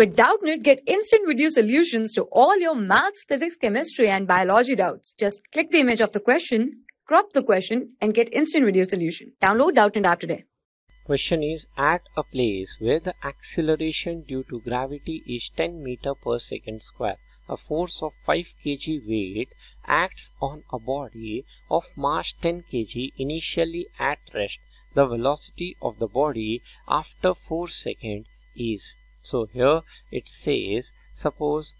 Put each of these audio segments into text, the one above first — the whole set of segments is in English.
With Doubtnut, get instant video solutions to all your maths, physics, chemistry, and biology doubts. Just click the image of the question, crop the question, and get instant video solution. Download Doubtnut app today. Question is at a place where the acceleration due to gravity is 10 meter per second square. A force of 5 kg weight acts on a body of mass 10 kg initially at rest. The velocity of the body after 4 seconds is so here it says suppose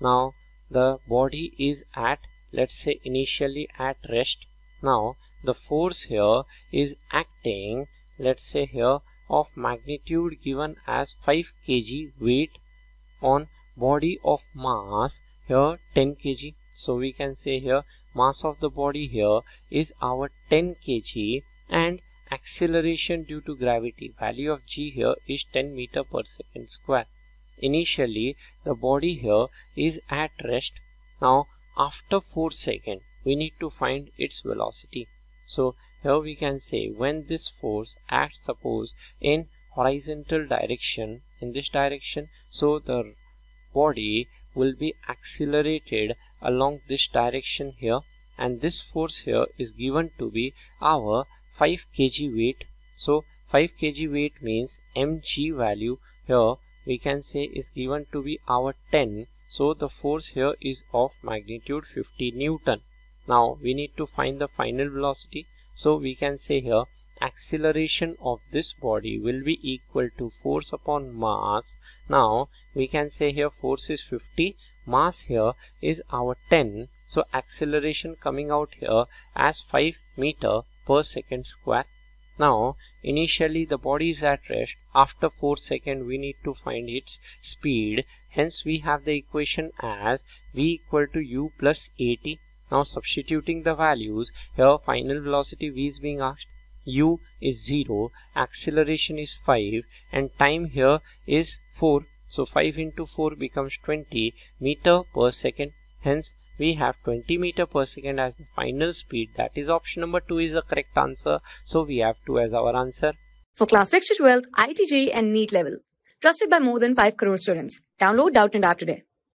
now the body is at let's say initially at rest. Now the force here is acting let's say here of magnitude given as 5 kg weight on body of mass here 10 kg. So we can say here mass of the body here is our 10 kg and acceleration due to gravity. Value of g here is 10 meter per second square. Initially the body here is at rest. Now after 4 seconds we need to find its velocity. So here we can say when this force acts suppose in horizontal direction in this direction so the body will be accelerated along this direction here and this force here is given to be our 5 kg weight. So 5 kg weight means mg value here we can say is given to be our 10 so the force here is of magnitude 50 newton. Now we need to find the final velocity. So we can say here acceleration of this body will be equal to force upon mass. Now we can say here force is 50 mass here is our 10 so acceleration coming out here as 5 meter per second square. Now initially the body is at rest. After 4 seconds we need to find its speed. Hence we have the equation as v equal to u plus at. Now substituting the values here final velocity v is being asked. U is 0 acceleration is 5 and time here is 4 so 5 into 4 becomes 20 meter per second. Hence we have 20 meter per second as the final speed that is option number 2 is the correct answer so we have 2 as our answer For class 6 to 12, IIT JEE and NEET level. Trusted by more than 5 crore students. Download Doubtnut app today.